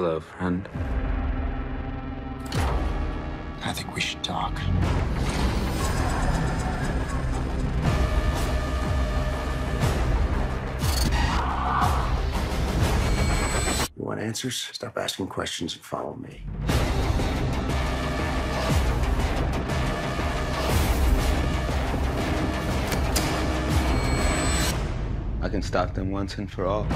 Hello, friend. I think we should talk. You want answers? Stop asking questions and follow me. I can stop them once and for all.